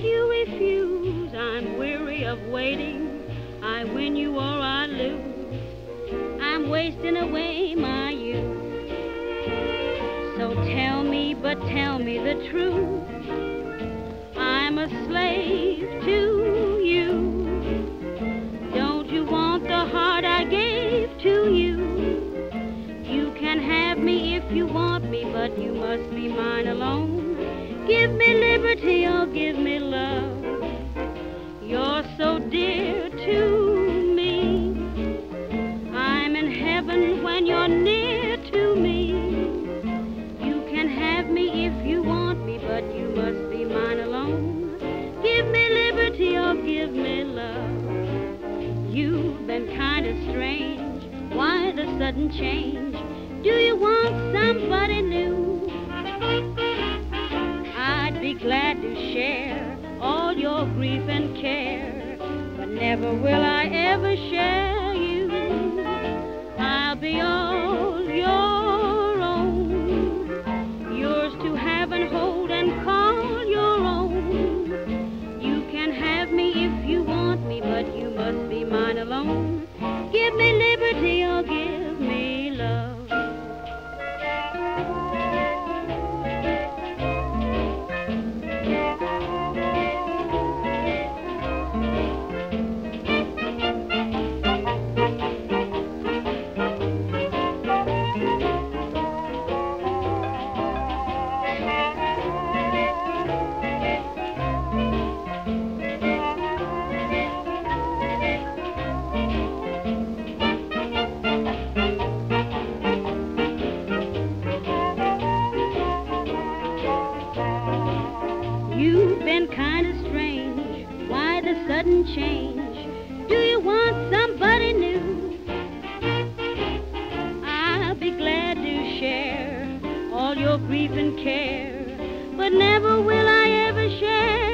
that you refuse. I'm weary of waiting. I win you or I lose. I'm wasting away my youth. So tell me, but tell me the truth. I'm a slave to you. Don't you want the heart I gave to you? You can have me if you want me, but you must be mine alone. Give me liberty or give me love. You're so dear to me. I'm in heaven when you're near to me. You can have me if you want me, but you must be mine alone. Give me liberty or give me love. You've been kind of strange. Why the sudden change? Do you want somebody new? Never will I ever share you. I'll be all your own, yours to have and hold and call your own. You can have me if you want me, but you must be mine alone. You've been kind of strange. Why the sudden change? Do you want somebody new? I'll be glad to share all your grief and care, but never will I ever share